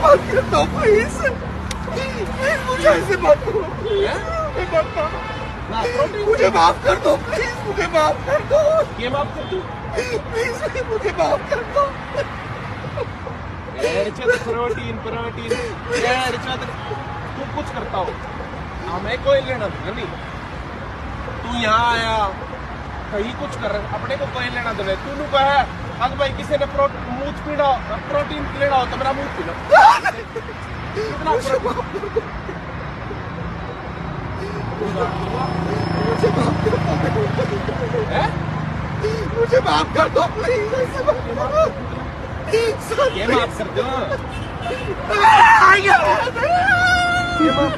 माफ़ कर दो प्लीज़ प्लीज़ मुझे ऐसे मत करो प्रोटीन मुझे माफ़ कर दो प्लीज़ मुझे माफ़ कर दो। ये माफ़ कर तू प्लीज़ मुझे माफ़ कर दो। प्रोटीन प्रोटीन तू कुछ करता हो। हमें कोई लेना देना नहीं। तू यहाँ आया कहीं कुछ कर अपने को कोई लेना देना तू नु कहा अग भाई किसी ने प्रो, मुँह पीड़ा प्रोटीन लेना हो तो मेरा मुँह पी कितना मुझे माफ़ कर दो। प्लीज़ ऐसे मत करो। ये माफ़ कर दो। ये माफ़.